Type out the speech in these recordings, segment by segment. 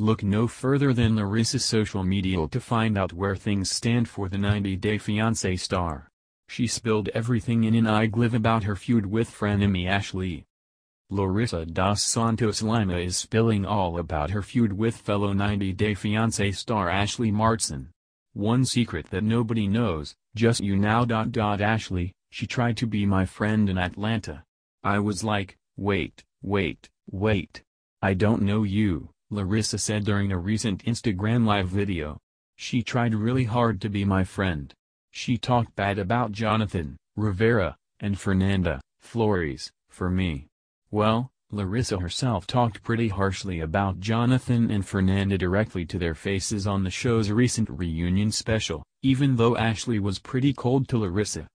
Look no further than Larissa's social media to find out where things stand for the 90 Day Fiancé star. She spilled everything in an IG live about her feud with frenemy Ashley. Larissa dos Santos Lima is spilling all about her feud with fellow 90 Day Fiancé star Ashley Martson. One secret that nobody knows, just you now. Ashley, she tried to be my friend in Atlanta. I was like, wait, wait, wait. I don't know you, Larissa said during a recent Instagram live video. She tried really hard to be my friend. She talked bad about Jonathan, Rivera, and Fernanda, Flores, for me. Well, Larissa herself talked pretty harshly about Jonathan and Fernanda directly to their faces on the show's recent reunion special, even though Ashley was pretty cold to Larissa.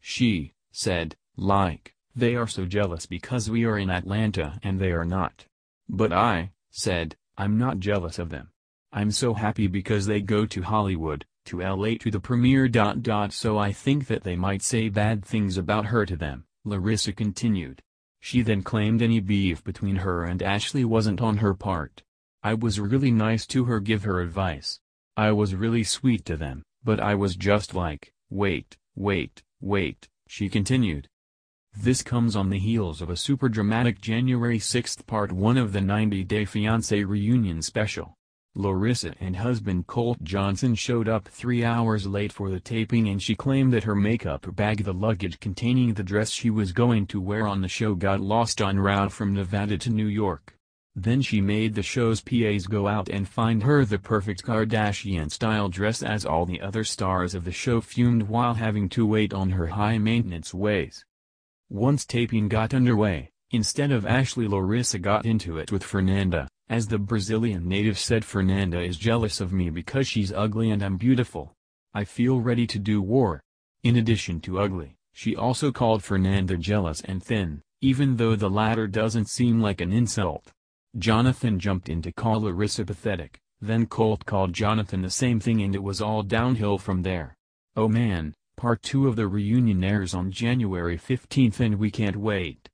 She, said, like, they are so jealous because we are in Atlanta and they are not. But I, said, I'm not jealous of them. I'm so happy because they go to Hollywood, to LA to the premiere. Dot dot so I think that they might say bad things about her to them, Larissa continued. She then claimed any beef between her and Ashley wasn't on her part. I was really nice to her give her advice. I was really sweet to them, but I was just like, wait, wait, wait, she continued. This comes on the heels of a super dramatic January 6 part 1 of the 90 Day Fiancé reunion special. Larissa and husband Colt Johnson showed up three hours late for the taping and she claimed that her makeup bag the luggage containing the dress she was going to wear on the show got lost en route from Nevada to New York. Then she made the show's PAs go out and find her the perfect Kardashian-style dress as all the other stars of the show fumed while having to wait on her high-maintenance ways. Once taping got underway, instead of Ashley Larissa got into it with Fernanda. As the Brazilian native said Fernanda is jealous of me because she's ugly and I'm beautiful. I feel ready to do war. In addition to ugly, she also called Fernanda jealous and thin, even though the latter doesn't seem like an insult. Jonathan jumped in to call Larissa pathetic, then Colt called Jonathan the same thing and it was all downhill from there. Oh man, part 2 of the reunion airs on January 15 and we can't wait.